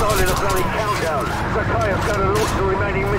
Solid on countdown. Sakaya's got a look the remaining